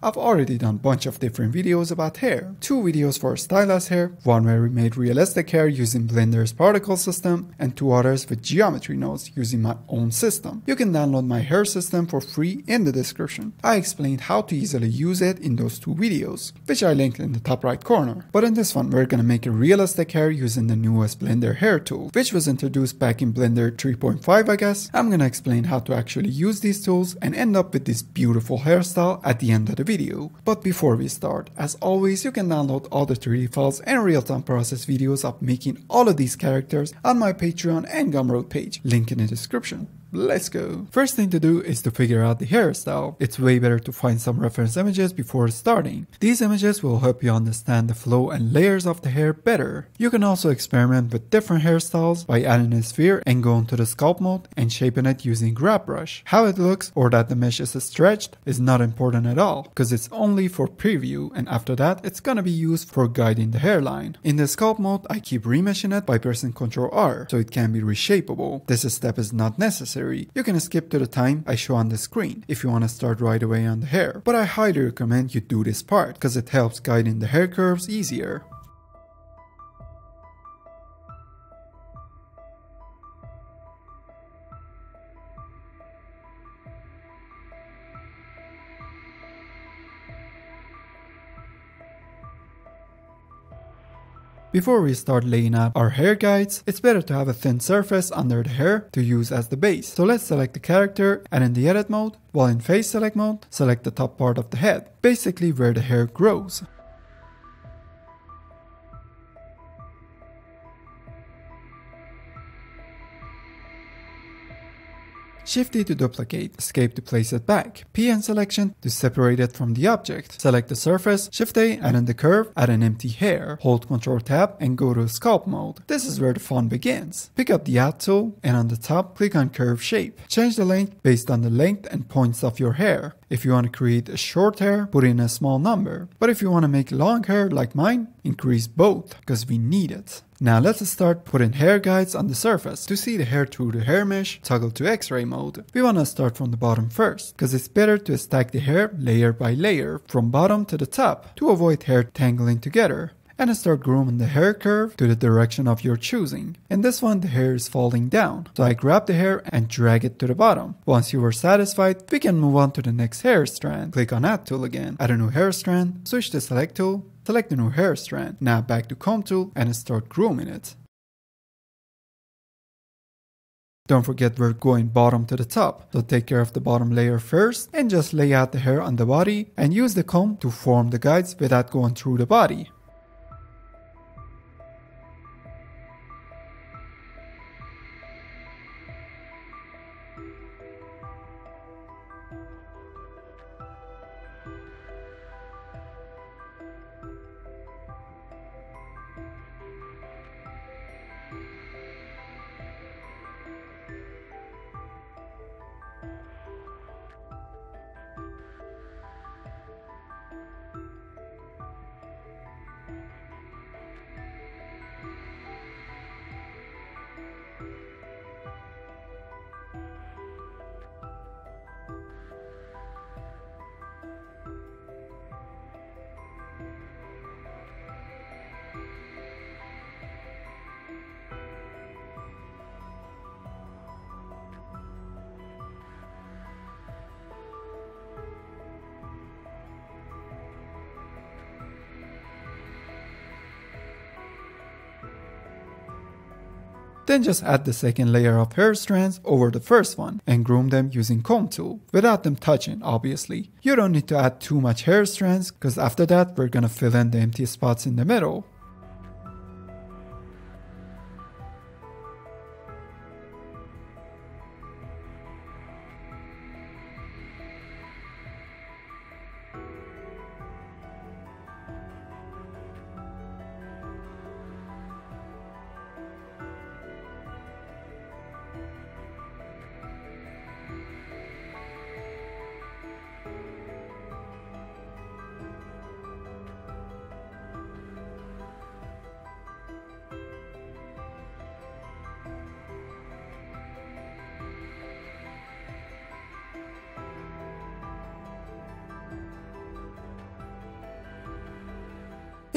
I've already done a bunch of different videos about hair. Two videos for stylized hair, one where we made realistic hair using Blender's particle system, and two others with geometry nodes using my own system. You can download my hair system for free in the description. I explained how to easily use it in those two videos, which I linked in the top right corner. But in this one, we're gonna make a realistic hair using the newest Blender hair tool, which was introduced back in Blender 3.5 I guess. I'm gonna explain how to actually use these tools and end up with this beautiful hairstyle at the end of the video. But before we start, as always you can download all the 3D files and real-time process videos of making all of these characters on my Patreon and Gumroad page, link in the description. Let's go. First thing to do is to figure out the hairstyle. It's way better to find some reference images before starting. These images will help you understand the flow and layers of the hair better. You can also experiment with different hairstyles by adding a sphere and going to the sculpt mode and shaping it using grab brush. How it looks or that the mesh is stretched is not important at all because it's only for preview and after that it's gonna be used for guiding the hairline. In the sculpt mode I keep remeshing it by pressing Ctrl R so it can be reshapeable. This step is not necessary necessary, you can skip to the time I show on the screen if you want to start right away on the hair. But I highly recommend you do this part because it helps guiding the hair curves easier. Before we start laying out our hair guides, it's better to have a thin surface under the hair to use as the base. So let's select the character and in the edit mode, while in face select mode, select the top part of the head, basically where the hair grows. Shift D to duplicate, Escape to place it back, P and selection to separate it from the object. Select the surface, Shift A, and in the curve, add an empty hair. Hold Ctrl Tab and go to sculpt mode. This is where the fun begins. Pick up the add tool and on the top, click on curve shape. Change the length based on the length and points of your hair. If you want to create a short hair, put in a small number. But if you want to make long hair like mine, increase both, because we need it. Now let's start putting hair guides on the surface. To see the hair through the hair mesh, toggle to x-ray mode. We want to start from the bottom first, because it's better to stack the hair layer by layer from bottom to the top to avoid hair tangling together and start grooming the hair curve to the direction of your choosing. In this one, the hair is falling down. So I grab the hair and drag it to the bottom. Once you are satisfied, we can move on to the next hair strand. Click on add tool again, add a new hair strand, switch to select tool, Select the new hair strand. Now back to comb tool and start grooming it. Don't forget we're going bottom to the top, so take care of the bottom layer first and just lay out the hair on the body and use the comb to form the guides without going through the body. Then just add the second layer of hair strands over the first one and groom them using comb tool, without them touching obviously. You don't need to add too much hair strands because after that we're gonna fill in the empty spots in the middle.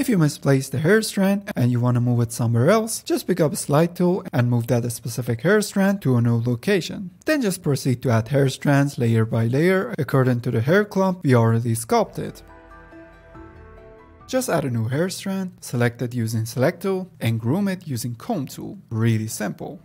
If you misplace the hair strand and you want to move it somewhere else, just pick up a slide tool and move that specific hair strand to a new location. Then just proceed to add hair strands layer by layer according to the hair clump we already sculpted. Just add a new hair strand, select it using select tool, and groom it using comb tool. Really simple.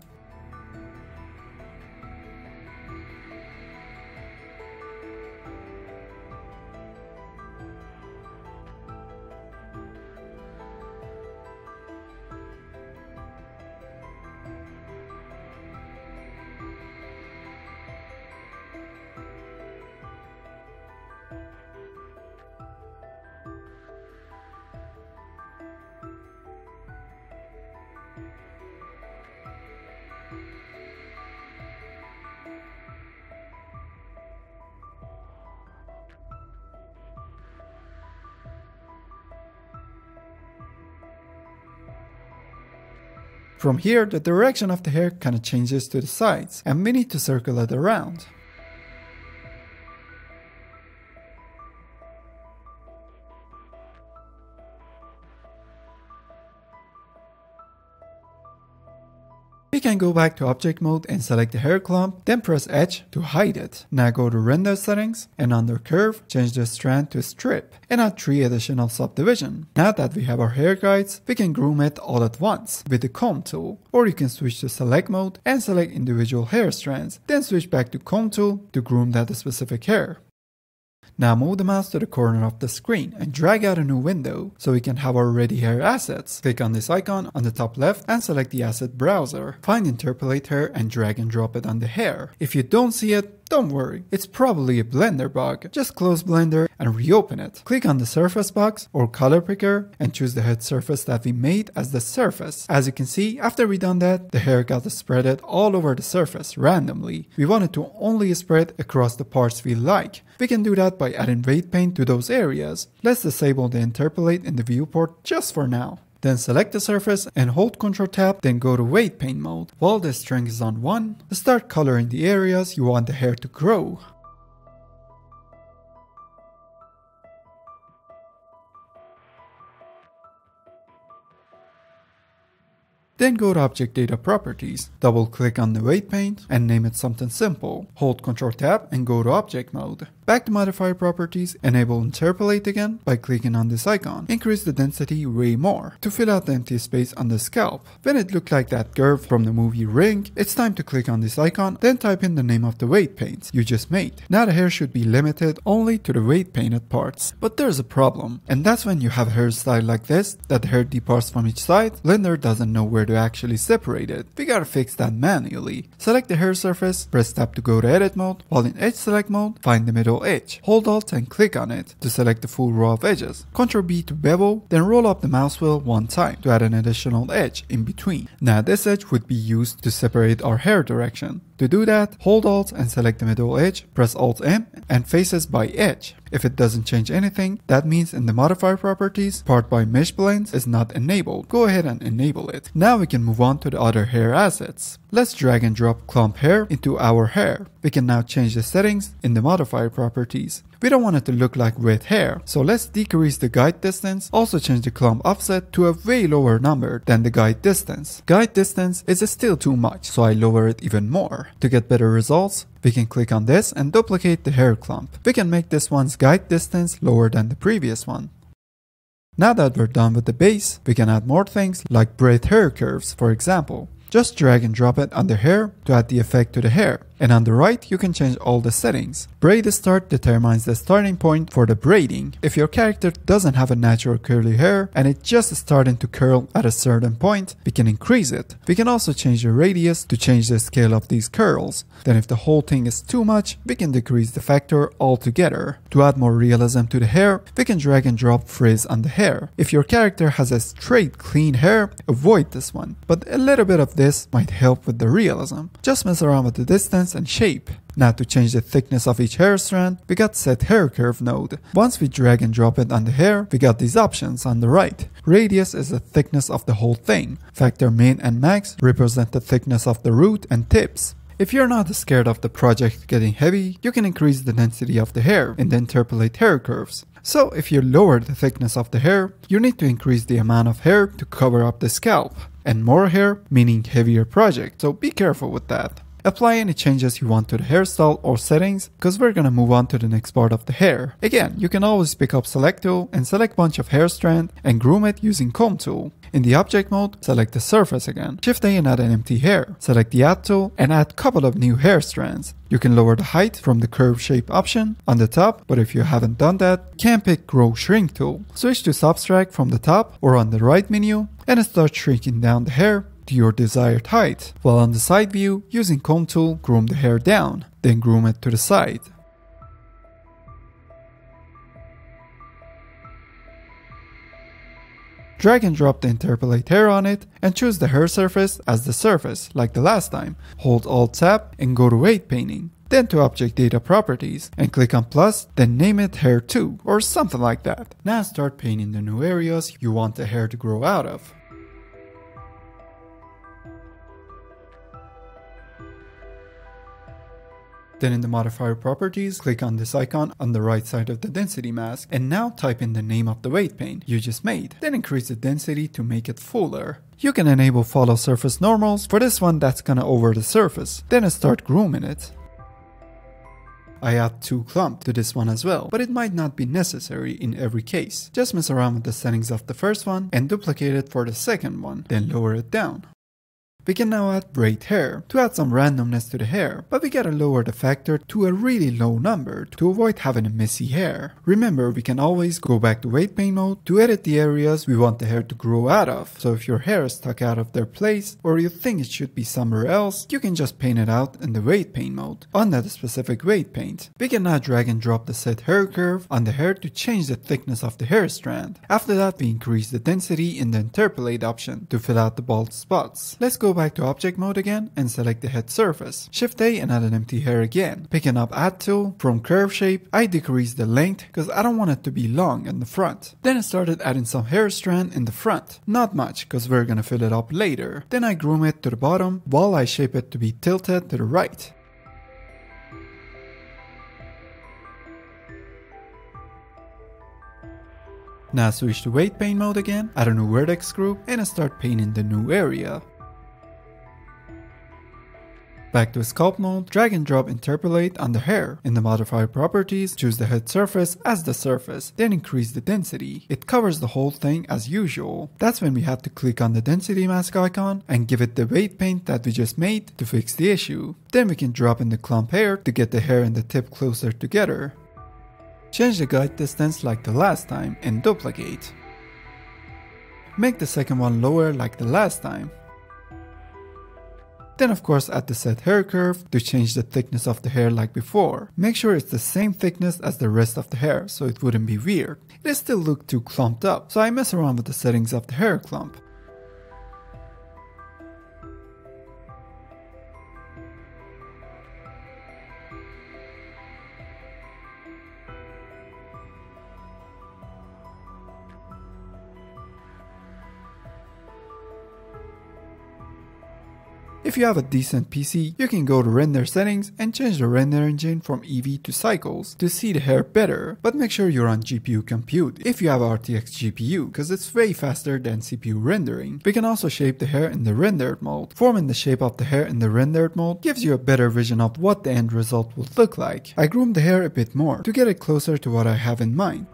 From here, the direction of the hair kinda changes to the sides, and we need to circle it around. Can go back to object mode and select the hair clump, then press H to hide it. Now go to render settings and under curve, change the strand to strip and add 3 additional subdivision. Now that we have our hair guides, we can groom it all at once with the comb tool. Or you can switch to select mode and select individual hair strands, then switch back to comb tool to groom that specific hair. Now move the mouse to the corner of the screen and drag out a new window so we can have our ready hair assets. Click on this icon on the top left and select the asset browser. Find interpolate hair and drag and drop it on the hair. If you don't see it, don't worry, it's probably a Blender bug. Just close Blender and reopen it. Click on the surface box or color picker and choose the head surface that we made as the surface. As you can see, after we done that, the hair got spreaded all over the surface randomly. We want it to only spread across the parts we like. We can do that by adding weight paint to those areas. Let's disable the interpolate in the viewport just for now. Then select the surface and hold Ctrl Tab, then go to weight paint mode. While the strength is on 1, start coloring the areas you want the hair to grow. Then go to Object Data Properties, double click on the weight paint and name it something simple. Hold Ctrl Tab and go to Object Mode. Back to Modifier Properties, enable Interpolate again by clicking on this icon. Increase the density way more to fill out the empty space on the scalp. When it looked like that curve from the movie Ring, it's time to click on this icon, then type in the name of the weight paint you just made. Now the hair should be limited only to the weight painted parts. But there's a problem, and that's when you have a hairstyle like this, that the hair departs from each side, Blender doesn't know where to actually separate it. We gotta fix that manually. Select the hair surface, press tab to go to edit mode, while in edge select mode, find the middle edge. Hold alt and click on it to select the full row of edges. Ctrl B to bevel, then roll up the mouse wheel one time to add an additional edge in between. Now this edge would be used to separate our hair direction. To do that, hold Alt and select the middle edge, press Alt M and faces by edge. If it doesn't change anything, that means in the modifier properties, part by mesh islands is not enabled. Go ahead and enable it. Now we can move on to the other hair assets. Let's drag and drop clump hair into our hair. We can now change the settings in the modifier properties. We don't want it to look like wet hair, so let's decrease the guide distance, also change the clump offset to a way lower number than the guide distance. Guide distance is still too much, so I lower it even more. To get better results, we can click on this and duplicate the hair clump. We can make this one's guide distance lower than the previous one. Now that we're done with the base, we can add more things like braid hair curves for example. Just drag and drop it on the hair to add the effect to the hair. And on the right, you can change all the settings. Braid start determines the starting point for the braiding. If your character doesn't have a natural curly hair and it's just starting to curl at a certain point, we can increase it. We can also change the radius to change the scale of these curls. Then if the whole thing is too much, we can decrease the factor altogether. To add more realism to the hair, we can drag and drop frizz on the hair. If your character has a straight clean hair, avoid this one. But a little bit of this might help with the realism. Just mess around with the distance and shape. Now to change the thickness of each hair strand, we got set hair curve node. Once we drag and drop it on the hair, we got these options on the right. Radius is the thickness of the whole thing. Factor min and max represent the thickness of the root and tips. If you're not scared of the project getting heavy, you can increase the density of the hair and interpolate hair curves. So if you lower the thickness of the hair, you need to increase the amount of hair to cover up the scalp. And more hair meaning heavier project, so be careful with that. Apply any changes you want to the hairstyle or settings because we're gonna move on to the next part of the hair. Again, you can always pick up select tool and select bunch of hair strand and groom it using comb tool. In the object mode, select the surface again. Shift A and add an empty hair. Select the add tool and add couple of new hair strands. You can lower the height from the curve shape option on the top, but if you haven't done that, can pick grow shrink tool. Switch to subtract from the top or on the right menu and start shrinking down the hair to your desired height, while on the side view, using comb tool, groom the hair down, then groom it to the side. Drag and drop the interpolate hair on it and choose the hair surface as the surface, like the last time. Hold Alt Tab and go to weight painting. Then to object data properties and click on plus, then name it hair 2 or something like that. Now start painting the new areas you want the hair to grow out of. Then in the modifier properties, click on this icon on the right side of the density mask and now type in the name of the weight paint you just made. Then increase the density to make it fuller. You can enable follow surface normals. For this one, that's gonna over the surface. Then start grooming it. I add 2 clump to this one as well, but it might not be necessary in every case. Just mess around with the settings of the first one and duplicate it for the second one, then lower it down. We can now add braid hair to add some randomness to the hair, but we gotta lower the factor to a really low number to avoid having a messy hair. Remember, we can always go back to weight paint mode to edit the areas we want the hair to grow out of. So if your hair is stuck out of their place or you think it should be somewhere else, you can just paint it out in the weight paint mode on that specific weight paint. We can now drag and drop the set hair curve on the hair to change the thickness of the hair strand. After that, we increase the density in the interpolate option to fill out the bald spots. Let's go back to object mode again and select the head surface. Shift A and add an empty hair again. Picking up add tool, from curve shape, I decrease the length because I don't want it to be long in the front. Then I started adding some hair strand in the front. Not much because we're gonna fill it up later. Then I groom it to the bottom while I shape it to be tilted to the right. Now switch to weight paint mode again, add a new vertex group and start painting the new area. Back to sculpt mode, drag and drop interpolate on the hair. In the modifier properties, choose the head surface as the surface, then increase the density. It covers the whole thing as usual. That's when we have to click on the density mask icon and give it the weight paint that we just made to fix the issue. Then we can drop in the clump hair to get the hair and the tip closer together. Change the guide distance like the last time and duplicate. Make the second one lower like the last time. Then of course add the set hair curve to change the thickness of the hair like before. Make sure it's the same thickness as the rest of the hair so it wouldn't be weird. It still look too clumped up, so I mess around with the settings of the hair clump. If you have a decent PC, you can go to render settings and change the render engine from Eevee to Cycles to see the hair better, but make sure you're on GPU compute if you have RTX GPU, because it's way faster than CPU rendering. We can also shape the hair in the rendered mode. Forming the shape of the hair in the rendered mode gives you a better vision of what the end result would look like. I groomed the hair a bit more to get it closer to what I have in mind.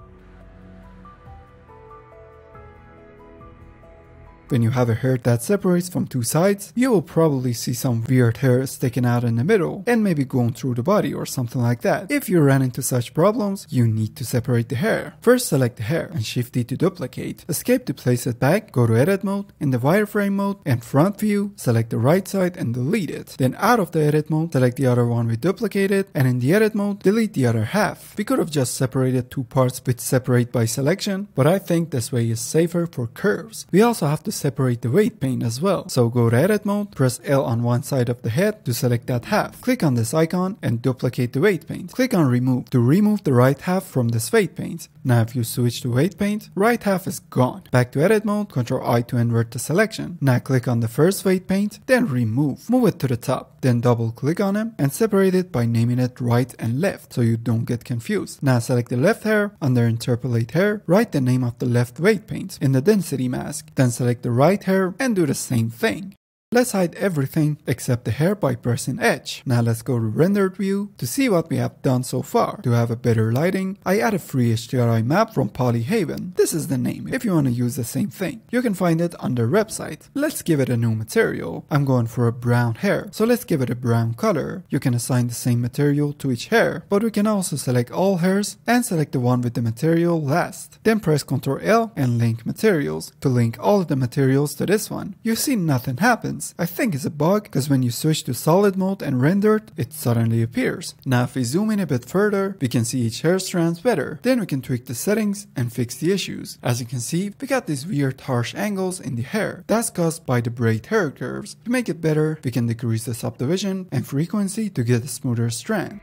When you have a hair that separates from two sides, you will probably see some weird hair sticking out in the middle and maybe going through the body or something like that. If you run into such problems, you need to separate the hair. First select the hair and shift D to duplicate. Escape to place it back, go to edit mode, in the wireframe mode and front view, select the right side and delete it. Then out of the edit mode, select the other one we duplicated and in the edit mode, delete the other half. We could have just separated two parts with separate by selection, but I think this way is safer for curves. We also have to separate the weight paint as well. So go to edit mode, press L on one side of the head to select that half. Click on this icon and duplicate the weight paint. Click on remove to remove the right half from this weight paint. Now if you switch to weight paint, right half is gone. Back to edit mode, Ctrl I to invert the selection. Now click on the first weight paint, then remove. Move it to the top, then double click on it and separate it by naming it right and left so you don't get confused. Now select the left hair, under interpolate hair, write the name of the left weight paint in the density mask, then select the right hair and do the same thing. Let's hide everything except the hair by pressing H. Now let's go to rendered view to see what we have done so far. To have a better lighting, I add a free HDRI map from Polyhaven. This is the name if you want to use the same thing. You can find it on their website. Let's give it a new material. I'm going for a brown hair, so let's give it a brown color. You can assign the same material to each hair, but we can also select all hairs and select the one with the material last. Then press Ctrl L and link materials to link all of the materials to this one. You see nothing happens happens. I think it's a bug because when you switch to solid mode and rendered, it suddenly appears. Now if we zoom in a bit further, we can see each hair strands better. Then we can tweak the settings and fix the issues. As you can see, we got these weird harsh angles in the hair. That's caused by the braid hair curves. To make it better, we can decrease the subdivision and frequency to get a smoother strand.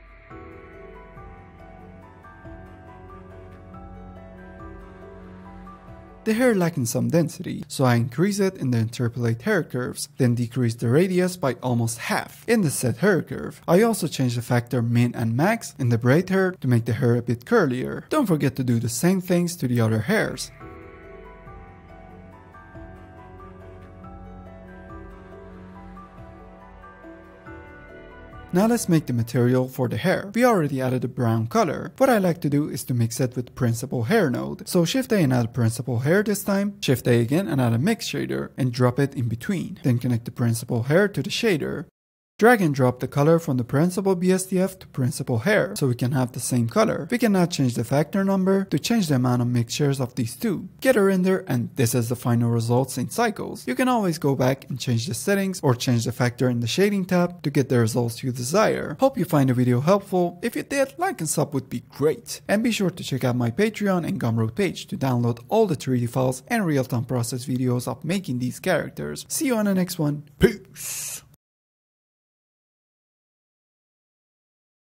The hair lacking some density, so I increase it in the interpolate hair curves, then decrease the radius by almost half in the set hair curve. I also change the factor min and max in the braid hair to make the hair a bit curlier. Don't forget to do the same things to the other hairs. Now let's make the material for the hair. We already added a brown color. What I like to do is to mix it with principled hair node. So shift A and add principled hair this time, shift A again and add a mix shader and drop it in between. Then connect the principled hair to the shader. Drag and drop the color from the principled BSDF to principled hair so we can have the same color. We can now change the factor number to change the amount of mixtures of these two. Get a render and this is the final results in cycles. You can always go back and change the settings or change the factor in the shading tab to get the results you desire. Hope you find the video helpful. If you did, like and sub would be great. And be sure to check out my Patreon and Gumroad page to download all the 3D files and real-time process videos of making these characters. See you on the next one. Peace!